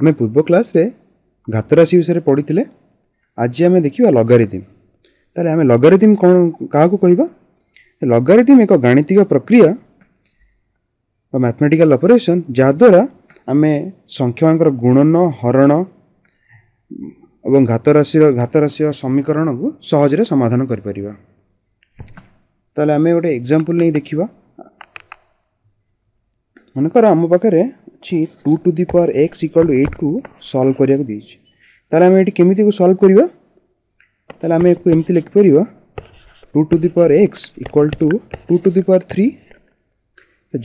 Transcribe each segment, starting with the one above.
ଆମେ ପୂର୍ବ କ୍ଲାସ୍ରେ ଘାତରାଶି ବିଷୟରେ ପଢ଼ିଥିଲେ ଆଜି ଆମେ ଦେଖିବା ଲଗାରିଦିମ୍ ତାହେଲେ ଆମେ ଲଗାରିଦିମ୍ କ'ଣ କାହାକୁ କହିବା ଲଗାରିଦିମ୍ ଏକ ଗାଣିତିକ ପ୍ରକ୍ରିୟା ବା ମ୍ୟାଥମେଟିକାଲ୍ ଅପରେସନ୍ ଯାହାଦ୍ୱାରା ଆମେ ସଂଖ୍ୟାମାନଙ୍କର ଗୁଣନ ହରଣ ଏବଂ ଘାତରାଶିର ଘାତରାଶିର ସମୀକରଣକୁ ସହଜରେ ସମାଧାନ କରିପାରିବା ତାହେଲେ ଆମେ ଗୋଟେ ଏକ୍ଜାମ୍ପଲ୍ ନେଇ ଦେଖିବା ମନେକର ଆମ ପାଖରେ ଅଛି two to the power x equal to ଏଇଟ୍କୁ solve କରିବାକୁ ଦେଇଛି ତାହେଲେ ଆମେ ଏଠି କେମିତି ସଲ୍ଭ କରିବା ତାହେଲେ ଆମେ ଏକୁ ଏମିତି ଲେଖିପାରିବା two to the power x equal to two to the power three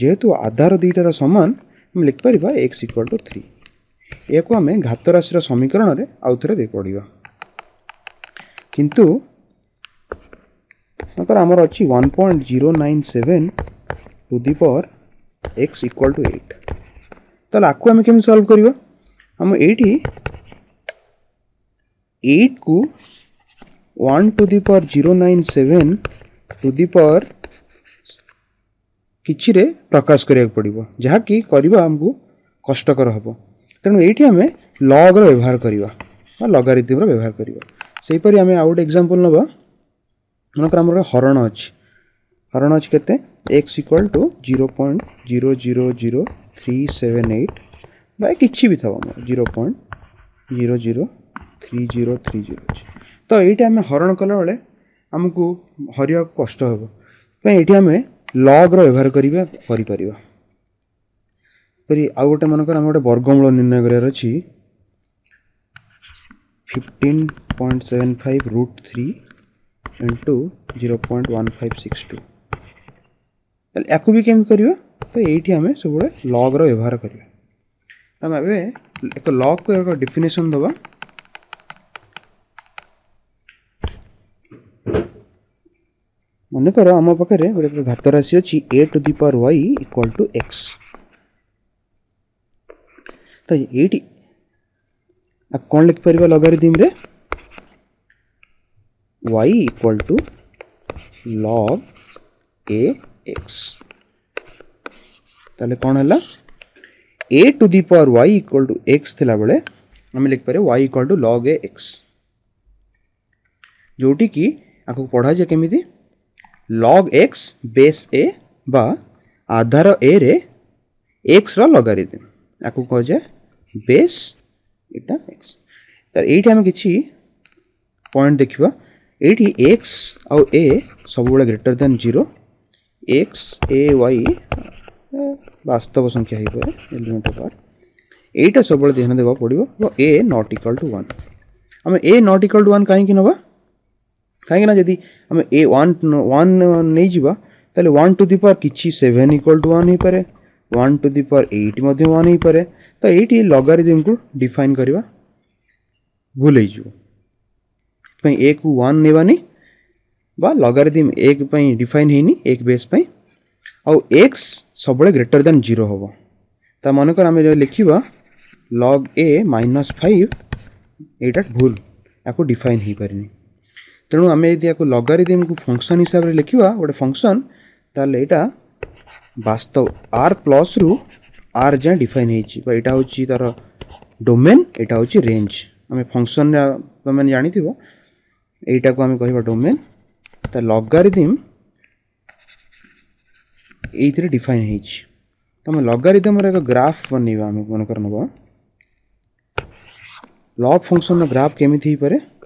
ଯେହେତୁ ଆଧାର ଦୁଇଟାର ସମାନ ଆମେ ଲେଖିପାରିବା ଏକ୍ସ ଇକ୍ୱାଲ୍ ଟୁ ଥ୍ରୀ ଏହାକୁ ଆମେ ଘାତ ରାଶିର ସମୀକରଣରେ ଆଉଥରେ ଦେଇ ପଡ଼ିବା କିନ୍ତୁ ମନେକର ଆମର ଅଛି one point zero nine seven to the power x equal to eight तो आपको आम कम सल्व कर एट को one to the power zero nine seven to the power कि प्रकाश करने को पड़ो जहाँकिमु कष्टर हम तेणु ये आम लग व्यवहार करवा लगारिथम व्यवहार करें आउ गोटे एक्जामपल नवा मन कर हरण अच्छे हरण अच्छे के x equal to zero point zero zero zero three seven eight by किसी भी था zero point zero zero three zero three zero ତ ଏଇଟା ଆମେ ହରଣ କଲାବେଳେ ଆମକୁ ହରିବାକୁ କଷ୍ଟ ହେବ ସେଥିପାଇଁ ଏଇଠି ଆମେ ଲଗ୍ର ବ୍ୟବହାର କରିବା କରିପାରିବା ଯେପରି ଆଉ ଗୋଟେ ମନେକର ଆମେ ଗୋଟେ ବର୍ଗମୂଳ ନିର୍ଣ୍ଣୟ କରିବାର ଅଛି fifteen point seven five root three into zero point one five six two या भी कमी कर तो ये आम सब लग रवहार करें एक लग को एक डिफिनेसन दवा मनकर आम पाखे गोटे घात राशि अच्छी a to the power y equal to x तो ये कौन लिखिपर लगारिदिम्रे y equal to log a x ताले कौन है a to the power y equal to x थी बेले आम लिखिपर Y equal to log a x जोटी की आपको पढ़ा जाए कमी लग एक्स बेस ए बा आधार ए रे एक्स रा दे आपको कह जाए बेस এটা एक्स तर ये आम कि पॉइंट देखा ये एक्स আউ এ সবুলে গ্রেটর দেন জিরো एक्स ए वाई वास्तव संख्या हो एलिमेंट अफ आर सब ध्यान देवा पड़ो a not equal to one आम a not equal to one कहीं ना कहीं जी आम ए वन वन नहीं जावा तेल वन टू दि पार कि सेवेन इक्वाल टू वन हो पाए one to the power eight one हो तो ये लगारिदम को डिफाइन करवा भूल ए को वन नेवानी वगारिदिम एक डिफाइन होनी एक बेस आउ एक्स सब ग्रेटर दैन जीरो हम तो मनकर आम लिखा लग ए माइनस फाइव ये भूल या डिफाइन हो पारे तेणु आम यदि लगारिदिम को फंक्शन हिसाब से लिखा गोटे फंक्शन तेल यहाँ बास्तव आर प्लस रु आर जाए डिफाइन होटा हूँ तार डोमेन यटा हूँ रेज आम फंक्शन तुम्हें जानी थोड़ा को कह डोमेन the logarithm डिफाइन हो तुम लगारिदम एक ग्राफ बनवा आम मन कर लब फंक्शन ग्राफ केमी पे देख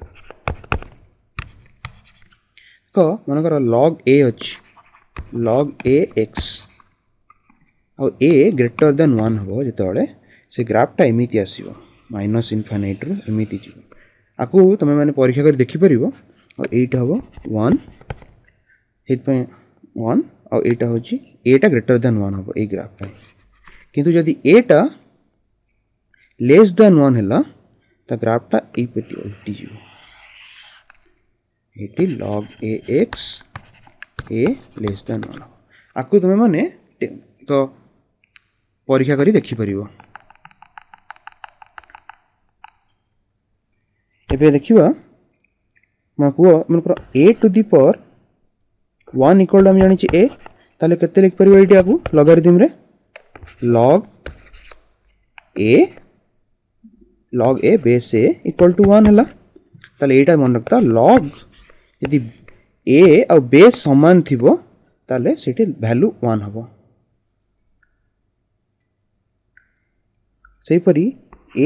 मन कर लग ए अच्छे लग ए एक्स आ ग्रेटर देन वन हम जो से ग्राफ्टा एमती आस माइनस इनफानेट्रु एमती जी आपको मैंने परीक्षा कर देखिपर और यही हम वन वन हूँ एटा ग्रेटर दैन वन हम य ग्राफ पर कितु जदि एटा लेस देन वन है तो ग्राफ्टा यही उल्टी जी eighty log a x a less than one आपको तुम्हें मैंने तो परीक्षा कर देखिपर एवं देखा मैं कह मन कर ए टू दि पर वन इक्वल टू आम जानी ए ताले के आपको ये logarithm log a log a base a equal to one है यहाँ मन रखता लग यदि ए आ बेस सामान थी तेल से भैल्यू वन हम से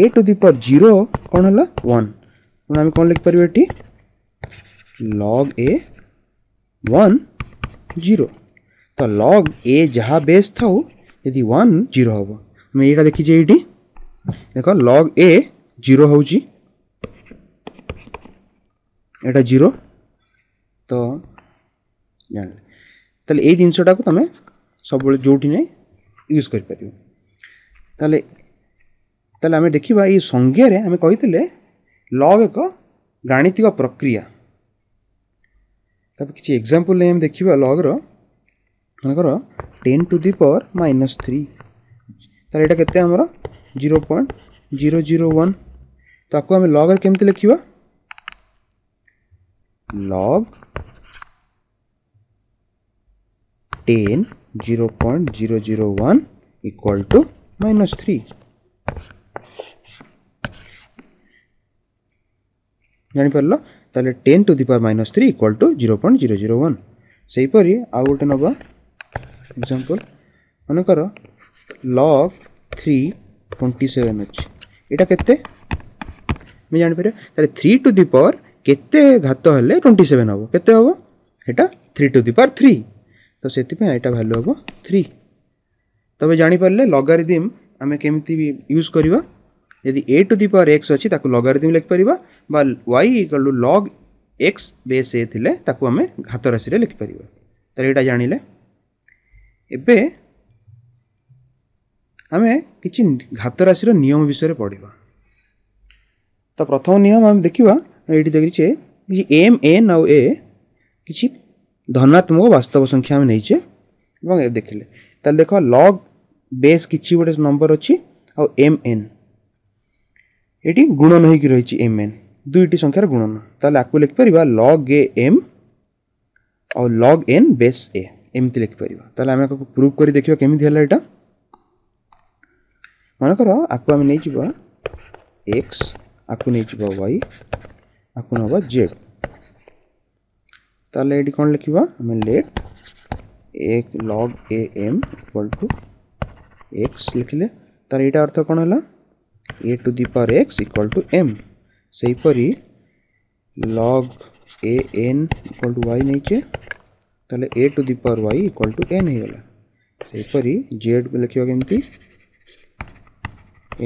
ए टू दि पर जीरो कौन है वन तेनाली कौन लिखिपर ये लग ए वन जीरो तो लग ए जहाँ बेस था ये वन जीरो हम मैं यहाँ देखीजे ये देख लग ए जीरो हो जी। एटा जीरो तो जान ताले ए जिनसटा को तुम्हें तो सब जो यूज कर पार देखा ये संज्ञा हमें कही लग एक गाणितिक प्रक्रिया किसी एक्जामपल नहीं देखा log मनकर ten to the power minus three तर के zero point zero zero one ताको आम लग्र के लिखा log ten zero point zero zero one equal to minus three जानपरल তাহলে ten to the power minus three equal to zero point zero zero one সেইপরি আউ গোটে নেবা এক্সাম্পল মনেকর লভ থ্রি টোয়েন্টি সেভেন অছি এটা কেতে আমি জাঁপার তাহলে থ্রি টু দি পাওয়ার কেতে ঘাত হলে টোয়েন্টি সেভেন হব কেতে হব এটা three to the power three তো সেইপাই এটা ভ্যালু হব থ্রি তবে জাঁপারে লগারিদিম আমি কেমি ইউজ করা यदि a to the power x अच्छी logarithm लिखिपर y equal to log x base a थे आम घात राशि लिखिपर तर यहाँ जान लें आम कि घात राशि नियम विषय पढ़वा तो प्रथम निम आम देखा ये देखे एम एन आउ ए कि धनात्मक वास्तव संख्या आम नहींचे देखे तेल देख लग बेस कि गोटे नंबर अच्छी आउ एम एन 8 গুনন হেই কি রইছি এম এন দুইটি সংখ্যাৰ গুণন তলে আকু লিখি পৰিবা লগ এ এম আৰু log in base a m ত লিখি পৰিবা তলে আমি কো প্ৰুফ কৰি দেখিব কেমি দিলা এটা মন কৰা আকু আমি নেহি জিবো এক্স আকু নেহি জিবো ভাই আকু নহবা জে তলে এডি কোন লিখিবা আমি লেট এক log a m equal to x লিখিলে তৰ এটা অর্থ কোন হলা a to the power x equal to m সেইপরি log a n equal to y নেইছে তাহলে a to the power y equal to n হয়ে সেইপরি জেড কু লিখবা কেমতি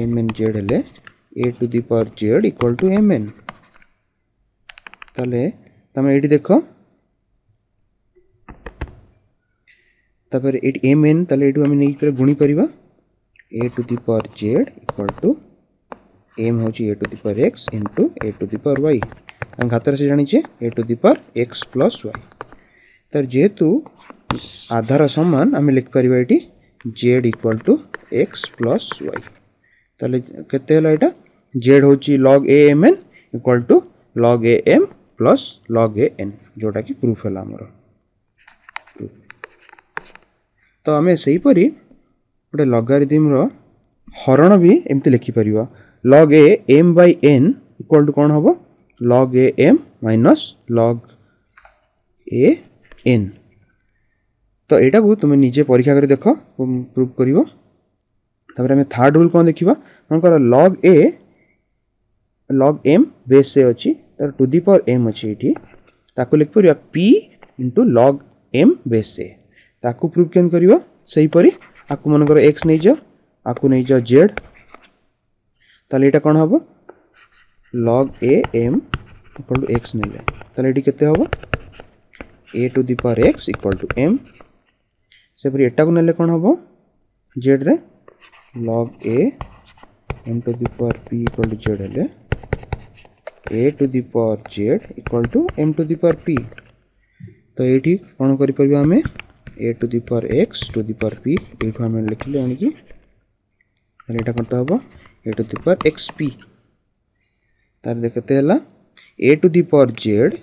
এম এন জেড হলে a to the power z equal to m n তাহলে তুমি এটি দেখ তারপরে এটি এম এন তাহলে এটু আমি নেই গুণি পারিবা a to the power z equal to m हूँ a to the x into a to the power y आम घातर से जाचे a to the power x plus y तर जेहेतु आधार सामान आम लिखिपर ये z equal to x plus y तेल के जेड हूँ log a m n equal to log a m plus लग ए एन जोटा कि प्रूफ है आमर तो आम से गोटे लगारिदिम्र हरण भी एमती लिखिपर log a m by n equal to कौन तो हम लग ए एम माइनस लग ए एन तो यहाँ तुम्हें तुम निजे परीक्षा कर देख प्रूव कर थार्ड रूल कौन देखा कर लग a log M base a अच्छी तर टू दि पावर एम अच्छी ये लिखिपर p into log m base a ताकू प्रूव कैन करपरी आपको कर एक्स नहीं जाओ आपको नहीं जाओ जेड ताले इटा कौन हबो log a m equal to x है ताले इटी कितने हबो a to the power x equal to m সেপরি कौन নেলে कौन हबो z रे log a m to the power p equal to z ले a to the power z equal to m to the power p तो ये कौन करें आम a to the power x to the power p ये आम अरे इटा करता हे a to the power x p तार देखते a to the power z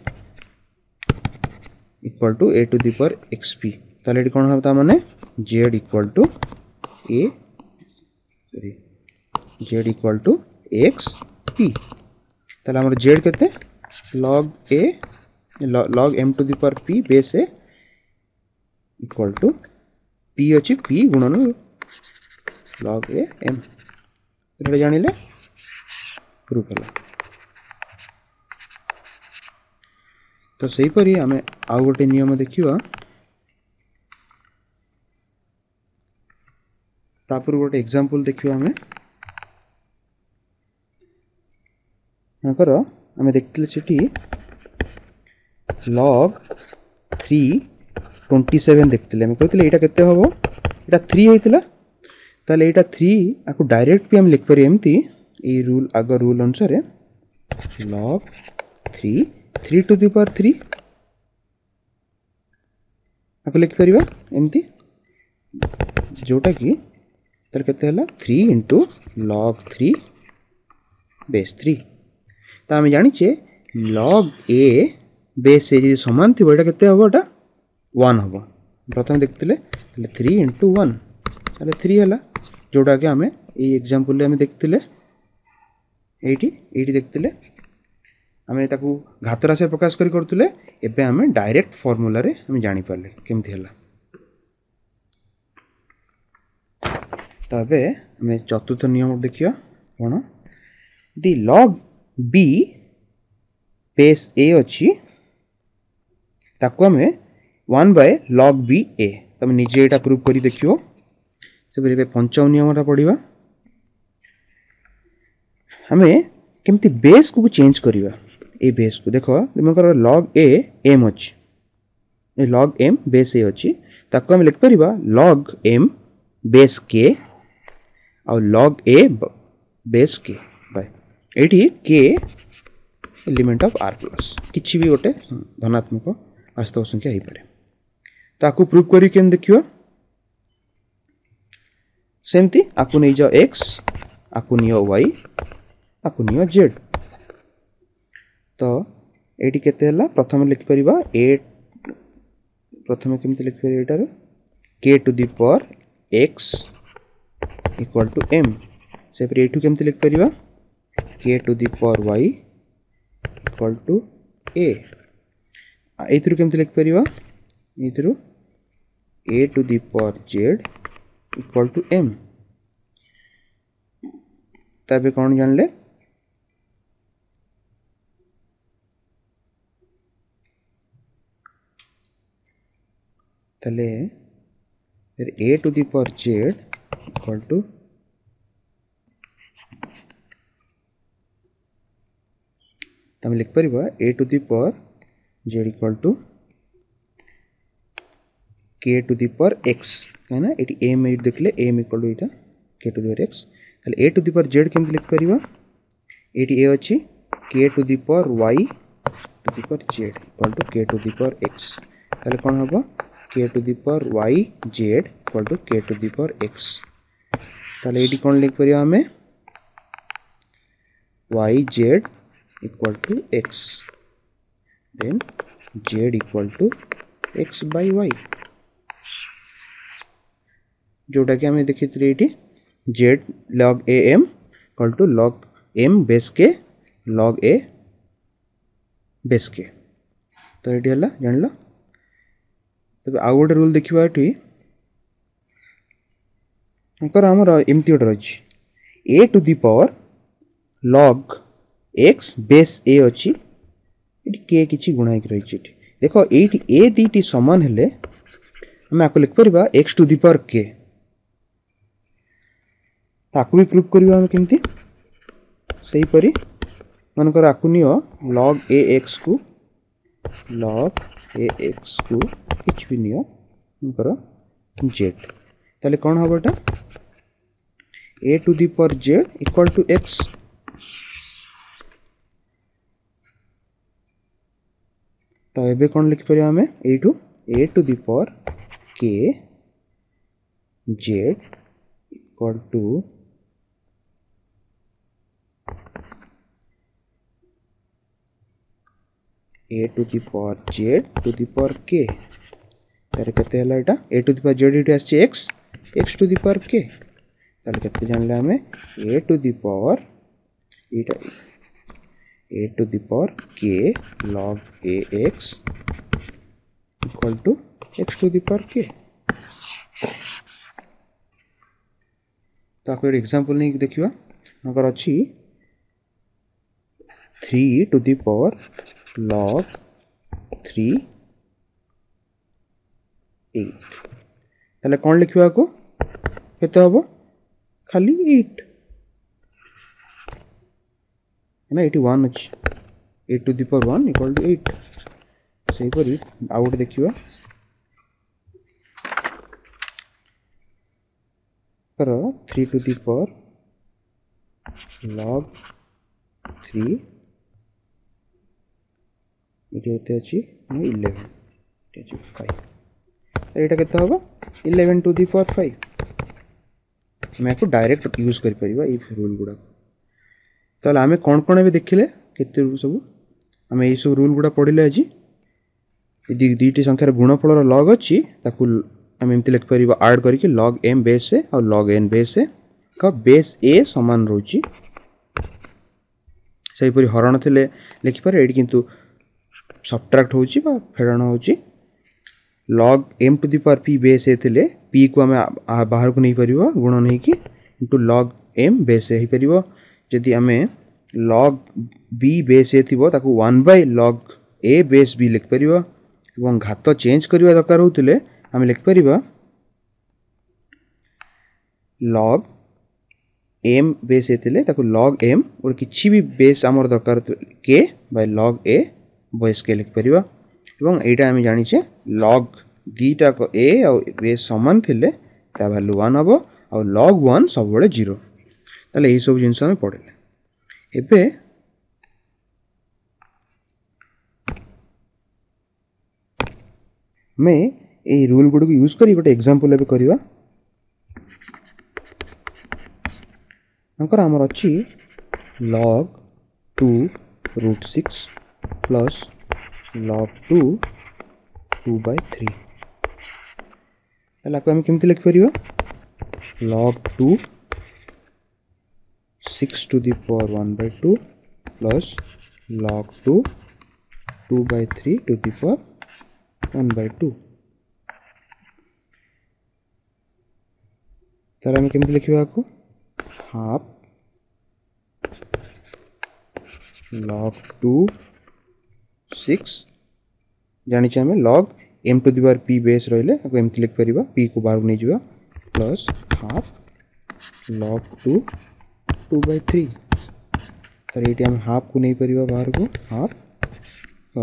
equal to a to the power x p ताले कौन है मैंने जेड इक्वाल टू ए सरी z equal to x p ताले जेड के log a log m to the power p base a equal to p अच्छी p गुणन log a M ଏଇଟା ଜାଣିଲେ ପ୍ରୁଫ୍ ହେଲା ତ ସେହିପରି ଆମେ ଆଉ ଗୋଟେ ନିୟମ ଦେଖିବା ତାପରେ ଗୋଟେ ଏକ୍ଜାମ୍ପଲ୍ ଦେଖିବା ଆମେ ତାଙ୍କର ଆମେ ଦେଖିଥିଲେ ସେଠି ଲଗ୍ থ্রি টোয়েন্টি সেভেন দেখলে আমি কে এটা কেতে হব এটা থ্রি হয়েছিল तेल यहाँ थ्री आपको डायरेक्ट भी आम लिख लिखिपर एमती रूल आग रूल अनुसार log three three to the power three आपको लिखिपर एमती जोटा कि तर के three into log three base three तो आम जाचे लग ए बेस ए जी सामान थी ये केवटा वन हम प्रथम देखते थ्री इंटु वन थ्री है ଯେଉଁଟାକି ଆମେ ଏଇ ଏକ୍ଜାମ୍ପଲ୍ରେ ଆମେ ଦେଖିଥିଲେ ଏଇଠି ଏଇଠି ଦେଖିଥିଲେ ଆମେ ତାକୁ ଘାତରାଶରେ ପ୍ରକାଶ କରି କରୁଥିଲେ ଏବେ ଆମେ ଡାଇରେକ୍ଟ ଫର୍ମୁଲାରେ ଆମେ ଜାଣିପାରିଲେ କେମିତି ହେଲା ତ ଏବେ ଆମେ ଚତୁର୍ଥ ନିୟମ ଦେଖିବା କ'ଣ ଯଦି ଲଗ୍ ବି ବେସ୍ ଏ ଅଛି ତାକୁ ଆମେ one by log b a ତୁମେ ନିଜେ ଏଇଟା ପ୍ରୁଭ୍ କରି ଦେଖିବ पंचम निमटा पढ़ा आम कमी बेस को चेंज करवा बेस को देख मगर लग ए एम अच्छी लग एम बेस ए अच्छी आम लिखिपर लग m base k log a base k by k element of R plus किसी भी गोटे धनात्मक वास्तव संख्या हो पाए ताकू प्रूव कर देखिए ସେମିତି ଆକୁ ନେଇଯାଅ ଏକ୍ସ ଆକୁ ନିଅ ୱାଇ ଆକୁ ନିଅ ଜେଡ଼୍ ତ ଏଇଠି କେତେ ହେଲା ପ୍ରଥମେ ଲେଖିପାରିବା ଏ ପ୍ରଥମେ କେମିତି ଲେଖିପାରିବା ଏଇଟାରେ k to the power x equal to m ସେପରି ଏଇଠୁ କେମିତି ଲେଖିପାରିବା k to the power y equal to a ଏଇଥିରୁ କେମିତି ଲେଖିପାରିବା ଏଇଥିରୁ a to the power z equal to m तब कौन जानले तले a to the power z equal to तुम लिख लिखिपर a to the power z equal to k to the power x कहीं ना ये एम एट देखे एम इक्वल टू यहाँ k to the power x a to the power z केमी लिखिपर ये ए अच्छी k to the power y to the power z equal to k to the power x कौन हम k to the power y z equal to k to the power x ती कौन लिखिपर आम y z equal to x then z equal to x by y जोटा कि आम देखे ये z log a m equal to log m base k log a base के तो ये जान ल तब आउ गोटे रूल देखा कर आम एमती गोटे रही a to the power log x base a अच्छी के किसी गुण कि रही देख ए दीटी सामान हमें लिख पार x to the power k ताकु भी प्रूफ करपर मनकर आपको नि लग ए एक्स को लग ए एक्स को किच भी निर जेड तेल कौन हेटा ए टू दि पर जेड इक्वल टू एक्स तो ये कौन लिखिपर आम U A to the power k z equal to a to the power z to the power k तार कैसे a to the power z ये आस x to the power k तेज़े के जान लें ए टू दि पावर यहाँ ए to the power के log a x equal to x to the power के तो एग्जांपल नहीं देखा अच्छी three to the power log 3 8 तले कोन लिखवा को केते हबो खाली 8 ना 81 अछि 8 to the power 1 equal to 8 से परी आउट देखिवा करो 3 टू द पावर log 3 এটা হতে আছে ইলেভেন এটা হচ্ছে ফাইভ আর এটা কেতে হব eleven to the power five ଆମେ ଆକୁ ଡାଇରେକ୍ଟ ୟୁଜ୍ କରିପାରିବା ଏଇ ରୁଲ୍ ଗୁଡ଼ାକ ତାହେଲେ ଆମେ କ'ଣ କ'ଣ ଏବେ ଦେଖିଲେ କେତେ ସବୁ ଆମେ ଏଇସବୁ ରୁଲ୍ ଗୁଡ଼ା ପଢ଼ିଲେ ଆଜି ଦୁଇଟି ସଂଖ୍ୟାର ଗୁଣଫଳର ଲଗ୍ ଅଛି ତାକୁ ଆମେ ଏମିତି ଲେଖିପାରିବା ଆଡ଼୍ କରିକି ଲଗ୍ ଏମ୍ ବେସ୍ ଏ ଆଉ ଲଗ୍ ଏନ୍ ବେସ୍ ଏ ଏକ ବେସ୍ ଏ ସମାନ ରହୁଛି ସେହିପରି ହରଣ ଥିଲେ ଲେଖିପାରେ ଏଇଠି କିନ୍ତୁ सब्ट्राक्ट हो फेरण हो log m to the power p base a p को आम बाहर को नहीं पार गुण नहीं कि इंटू लग एम बेस हो पार जदि आम लग बी बेस ए थोड़ा वन बै लग ए बेस बी लिखिपर एवं घात चेज करवा दरकार होमें लिखिपर लग एम बेस ए लग एम गोटे कि बेस आम दरकार के बै लग ए ବହିଷ୍କେ ଲେଖିପାରିବା ଏବଂ ଏଇଟା ଆମେ ଜାଣିଛେ ଲଗ୍ ଦୁଇଟା ଏ ଆଉ ଏ ସମାନ ଥିଲେ ତା ଭାଲ୍ୟୁ ୱାନ୍ ହେବ ଆଉ ଲଗ୍ ୱାନ୍ ସବୁବେଳେ ଜିରୋ ତାହେଲେ ଏହିସବୁ ଜିନିଷ ଆମେ ପଢ଼ିଲେ ଏବେ ଆମେ এই রুলগুড়ি ইউজ করি গোটে এক্জাম্পল এবার করা তাঁর আমার অছি log two root six plus log two two by three तक आम कमी लिखिपर log two six to the power one by two plus log two two by three to the power one by two तर आम कमी लिखा half log two six जाचे आम log M to the बार पी बेस रे M लिखिपर P को बाहर को नहीं जा plus half log two two by three तर ये आम हाफ को नहीं पार बाहर को half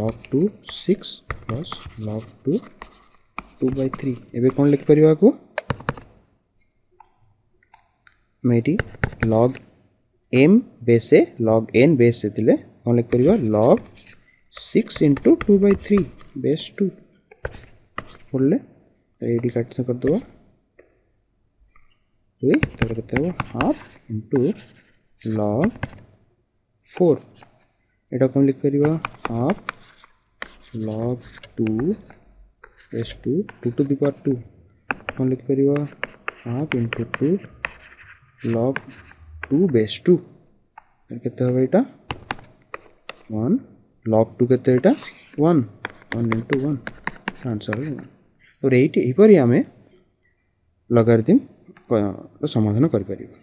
log two six plus log two two by three एवं कौन लिखिपर को log m base log n base से লিখক করিবা লগ 6 * 2 / 3 বেস 2 করলে রেডি কাটসা করতে হবে ঠিক তাহলে কত হবে হাফ * লগ 4 এটা কম লিখ করিবা half log 2 base 2 two to the power 2 লিখ করিবা হাফ ইনটু লগ 2 বেস 2 আর কত হবে এটা ওয়ান লগ টু କେତେ ଏଇଟା one one into one answer one ତ ଏଇଠି ଏହିପରି ଆମେ ଲଗାରିଦିମ୍ ସମାଧାନ କରିପାରିବା